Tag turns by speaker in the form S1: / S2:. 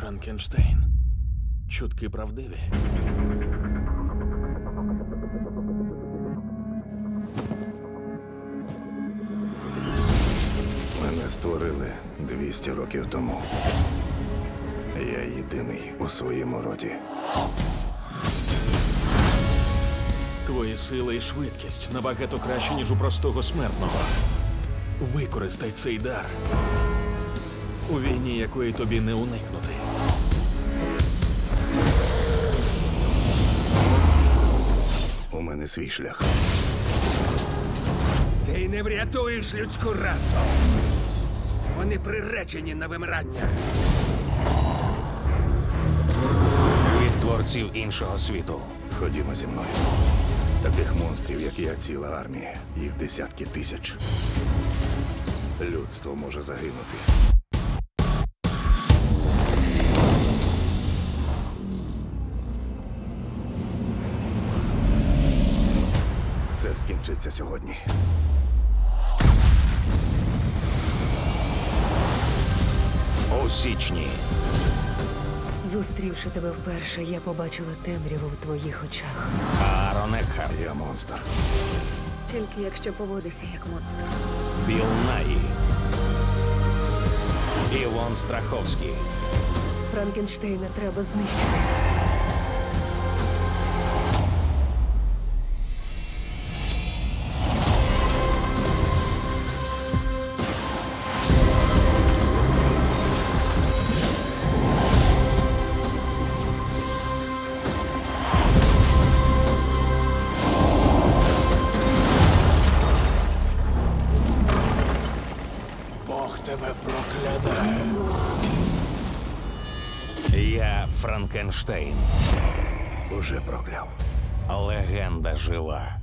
S1: Франкенштейн. Чутки правдиві.
S2: Мене створили 200 років тому. Я єдиний у своєму роді.
S1: Твої сили і швидкість набагато краще, ніж у простого смертного. Використай цей дар. У війні, якої тобі не уникнути.
S2: У мене свій шлях.
S3: Ти не врятуєш людську расу. Вони приречені на вимирання.
S4: від творців іншого світу.
S2: Ходімо зі мною. Таких монстрів, як я, ціла армія. Їх десятки тисяч. Людство може загинути. Це скінчиться сьогодні.
S4: У січні
S5: Зустрівши тебе вперше, я побачила темряву в твоїх очах.
S4: Аарон Екхарт,
S2: Я монстр.
S5: Тільки якщо поводишся як монстр.
S4: Біл Наї, Івон Страховський,
S5: Франкенштейна треба знищити.
S1: Бог тебе прокляне.
S4: Я Франкенштейн.
S2: Уже прокляв.
S4: Легенда жива.